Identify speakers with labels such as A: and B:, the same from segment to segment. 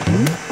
A: Mm-hmm.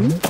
A: Mm-hmm.